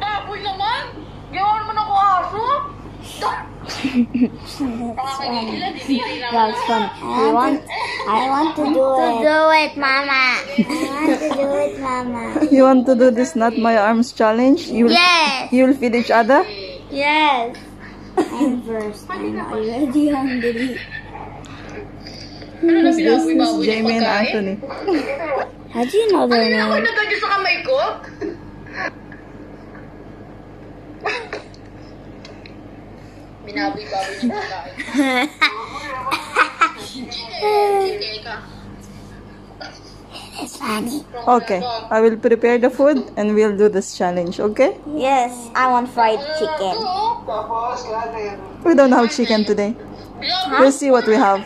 Baboy naman! Ginawa naman ako aso! That's fun. I want, I want to do To it. do it, Mama. I want to do it, Mama. You want to do this not my arms challenge? You'll, Yes. You'll feed each other? Yes. I'm first. I'm already hungry. Ano na This binaboy-baboy is ng Jamie and? Anthony. How do you know Ano their na ako name? nagkadyo sa kamay ko? Binaboy-baboy ng pagkain. Teka. It's funny. Okay, I will prepare the food and we'll do this challenge, okay? Yes, I want fried chicken. We don't have chicken today. We'll see what we have.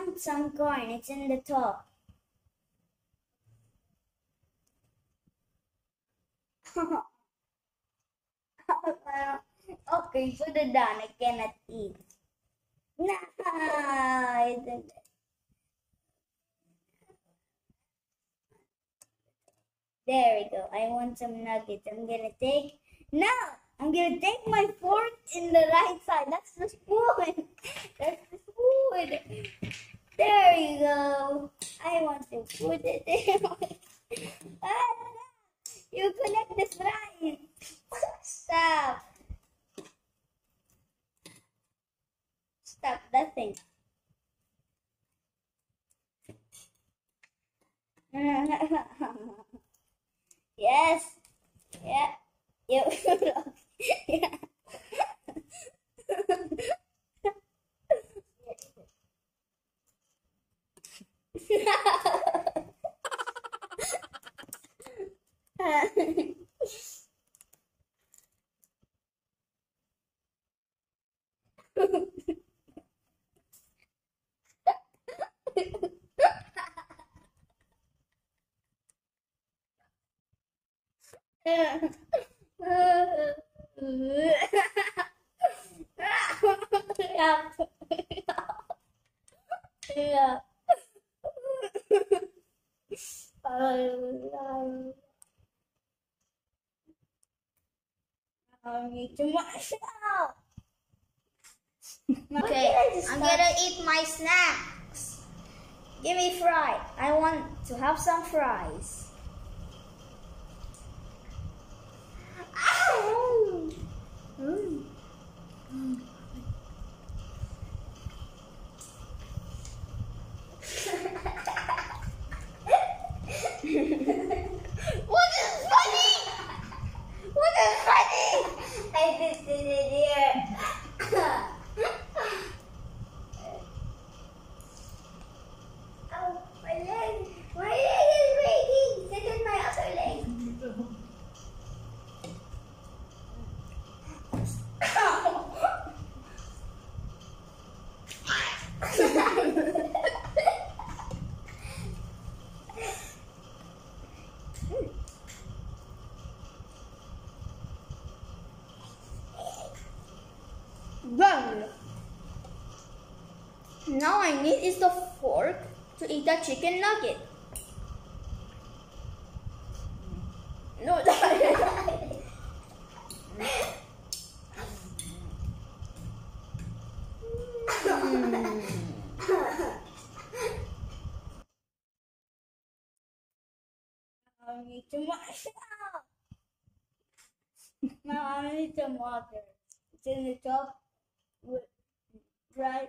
Want some corn. It's in the top. okay, put it down. I cannot eat. No, I didn't. There we go. I want some nuggets. I'm gonna take. No, I'm gonna take my fork in the right side. That's the spoon. That's the spoon. There you go. I you connect the right. Stop. Stop that thing. yes. Yeah. You. yeah. yeah. I need to much Okay, I'm gonna eat my snacks. Give me fry. I want to have some fries. Ow! Mm. what is funny? What is funny? I just did it here. Oh, my leg. My leg is breaking. Sit on my other leg. Well, now I need is the fork to eat the chicken nugget. No, I need some water. Now I need some water. It's in the top, right?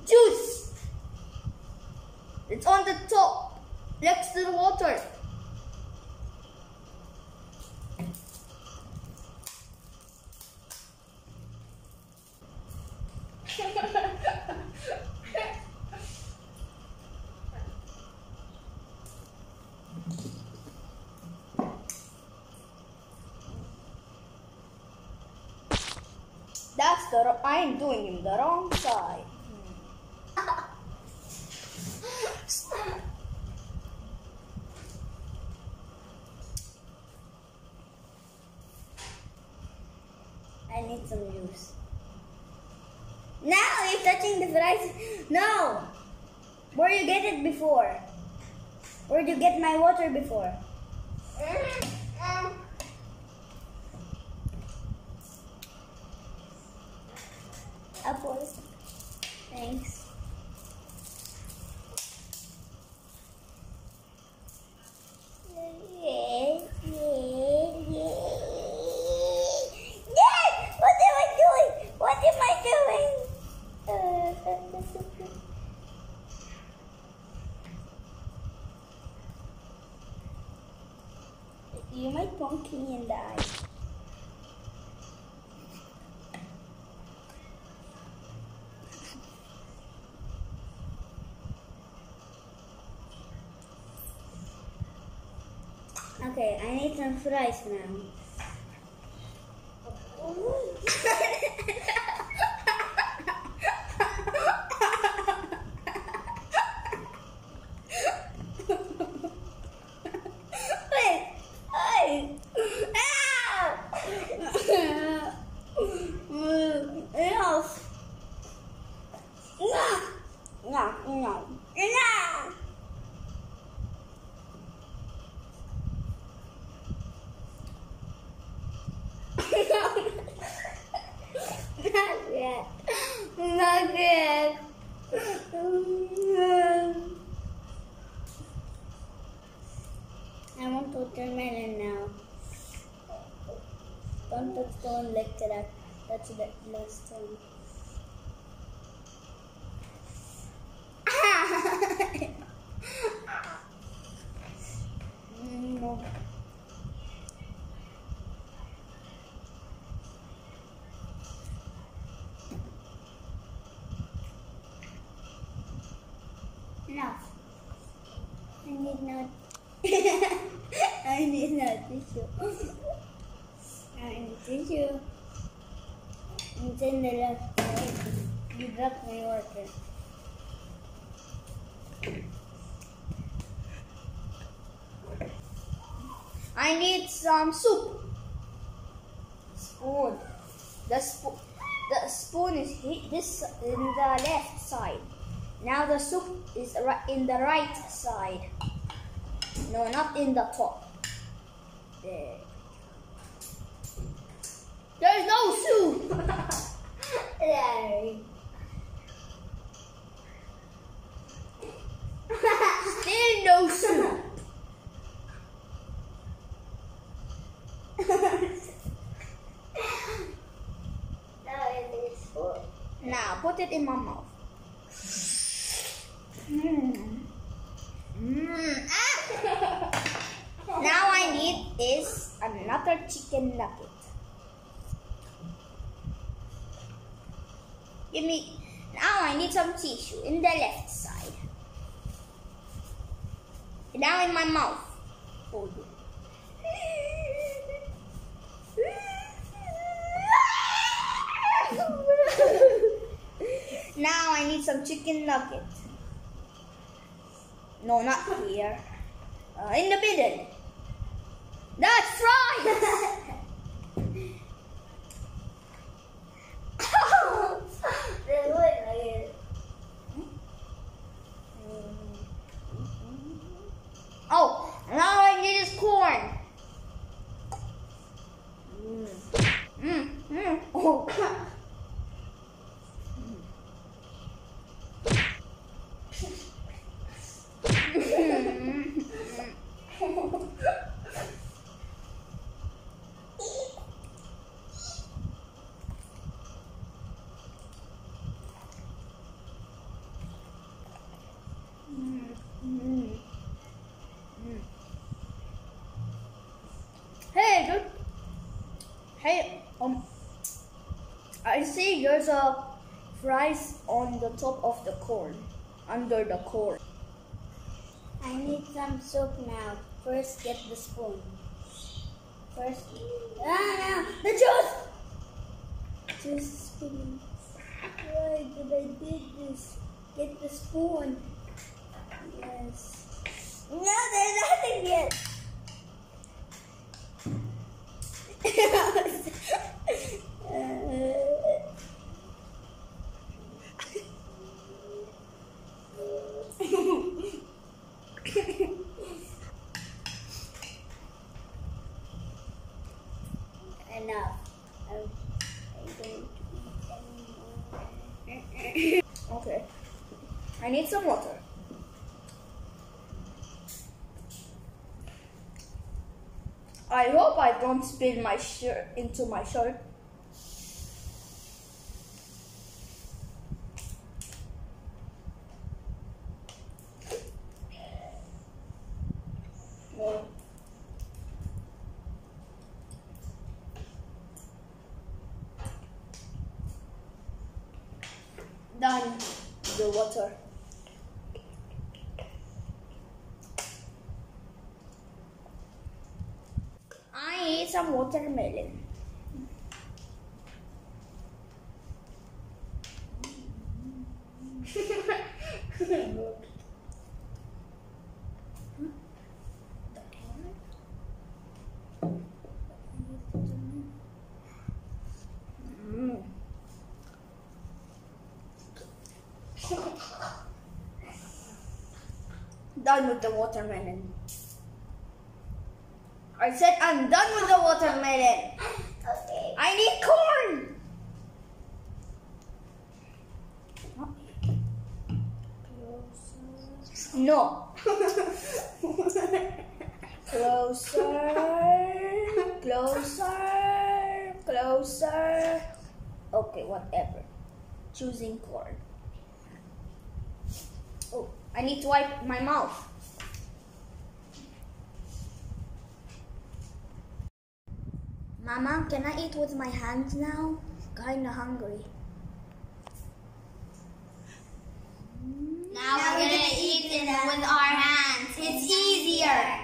juice. It's on the top, next to the water. That's the I'm doing him the wrong side. I need some juice. Now you're touching the fries. No! Where you get it before? Where'd you get my water before? Apples. Thanks. Yes, yes, yes. Yes! What am I doing? What am I doing? Uh, you might bonk me in the eye. Okay, I need some fries now. Wait, hey, ow! Enough. No, no, no, no. Not yet. Not yet. I want watermelon now. Don't touch the one like that. That's the last time. no. Enough. I need not. I need not tissue. I need tissue. It's in the left side. You dropped my water. I need some soup. Spoon. The spoon. The spoon is this in the left side. Now the soup is in the right side. No, not in the top. There. There's no soup. There. Still no soup. Now put it in my mouth. Mm. Is another chicken nugget. Give me. Now I need some tissue in the left side. Now in my mouth. Now I need some chicken nugget. No, not here. Uh, in the middle. That's right! Then what again? oh, I need is corn. Mm, mm. Oh. I see there's a fries on the top of the corn, under the corn. I need some soup now. First, get the spoon. First, ah, the juice. Juice spilling. Why did I did this? Get the spoon. Yes. No, there's nothing yet. Enough. need some water. I hope I don't spill my shirt into my shirt. Done the water. I need some watermelon. Done with the watermelon. I said I'm done with the watermelon. Okay. I need corn. No. closer, closer, closer. Okay, whatever. Choosing corn. Oh, I need to wipe my mouth. Mama, can I eat with my hands now? Kinda hungry. Now, we're gonna eat it with our hands. It's easier.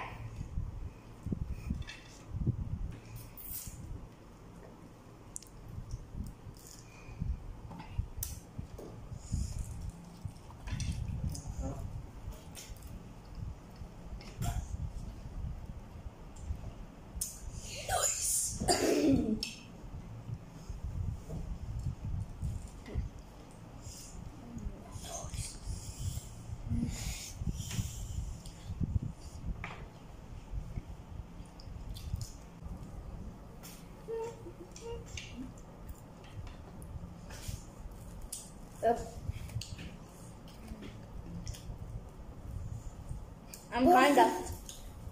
I'm kinda.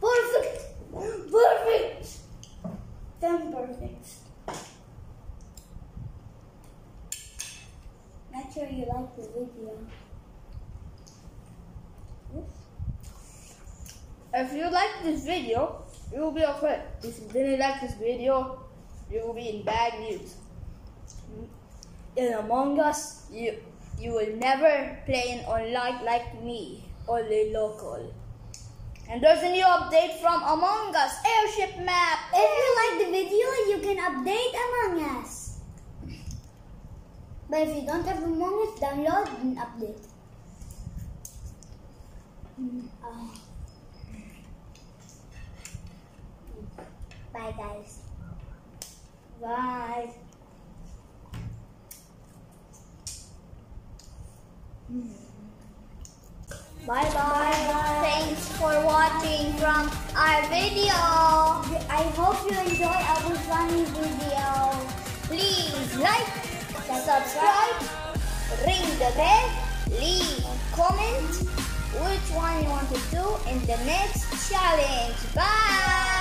Perfect. Perfect. Damn perfect. Make sure you like the video. If you like this video, you will be okay. If you didn't like this video, you will be in bad news. In Among Us, you you will never play in online like me, only local. And there's a new update from Among Us airship map. If you like the video, you can update Among Us. But if you don't have Among Us, download and update. Oh. Bye, guys. Bye. Bye bye. For watching from our video. I hope you enjoy our funny video. Please like, subscribe, ring the bell, leave comment which one you want to do in the next challenge. Bye.